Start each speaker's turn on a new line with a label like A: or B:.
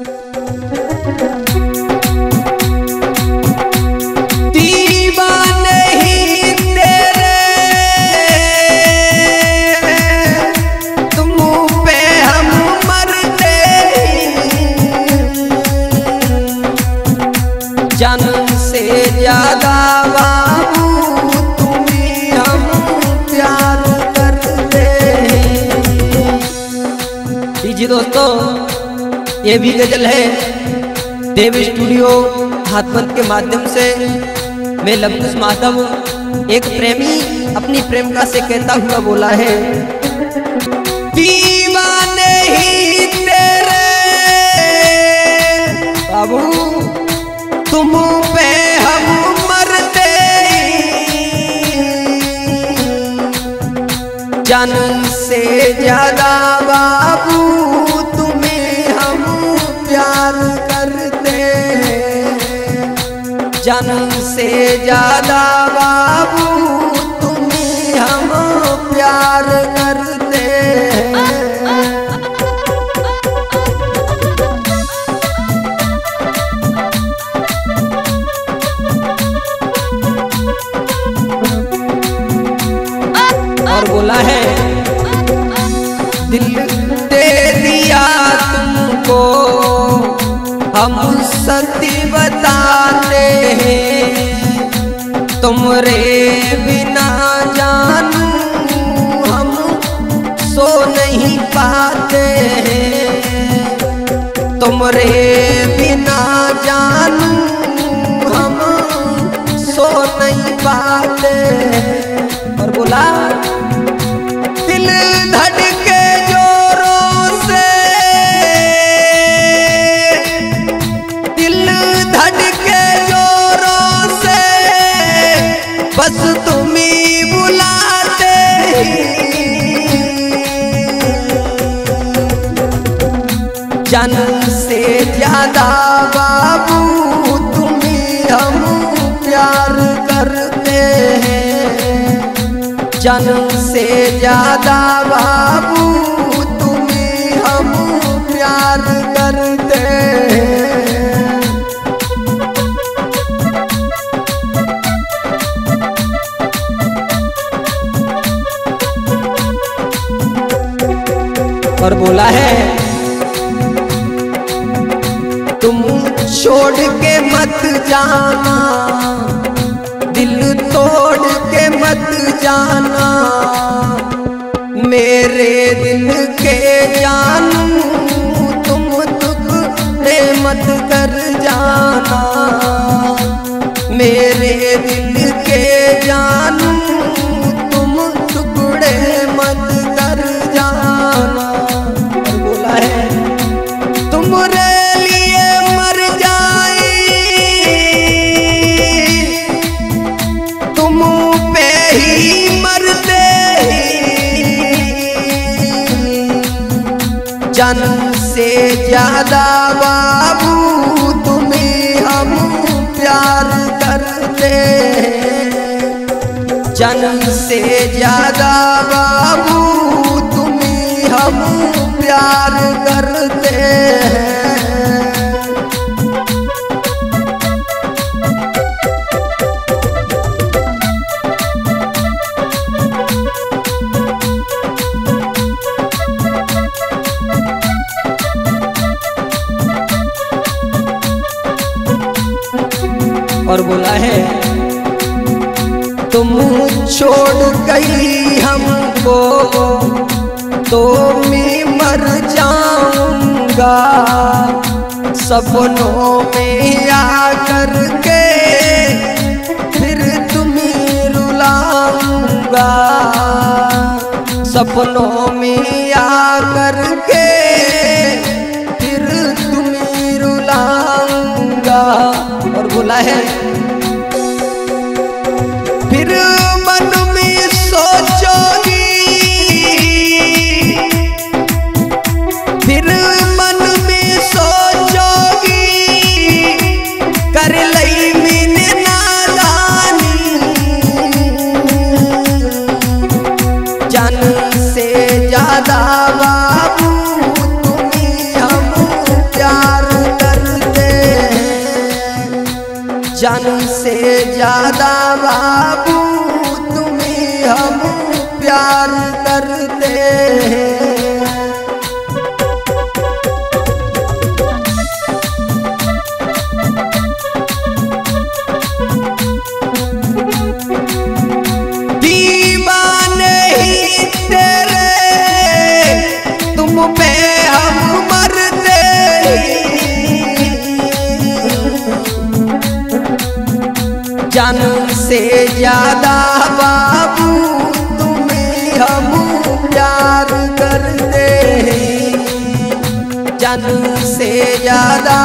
A: दीवाने तुम पे हम मरते जन से ज़्यादा तुम्हें हम प्यार दोस्तों ये भी गज़ल है। देव स्टूडियो हाथबंद के माध्यम से। मैं लवकुश माधव, एक प्रेमी, अपनी प्रेमिका से कहता हुआ बोला है। दीवाने ही तेरे। बाबू, तुम पे हम मरते जन से ज़्यादा जन से ज़्यादा बाबू तुम्हें हम प्यार करते और बोला है बताते हैं, तुमरे बिना जानू हम सो नहीं पाते हैं। तुमरे बिना जानू हम सो नहीं पाते और बोला जन से ज़्यादा बाबू, तुम्हें हम प्यार करते हैं। जन से ज़्यादा बाबू, तुम्हें हम प्यार करते हैं। और बोला है छोड़ के मत जाना। दिल तोड़ के मत जाना। मेरे दिल के जानू, तुम टुकड़े मत कर जाना। मेरे दिल जन से ज़्यादा बाबू, तुम्हें हम प्यार करते जन से ज़्यादा बाबू, तुम्हें हम प्यार करते और बोला है, तुम छोड़ गई हमको तो मैं मर जाऊँगा। सपनों में आकर के फिर तुम्हें रुलाऊँगा। सपनों में आकर के है जान से ज़्यादा बाबू तुम्हें हम प्यार करते जान से ज़्यादा बाबू तुम्हें हम प्यार करते हैं। जन्म से ज़्यादा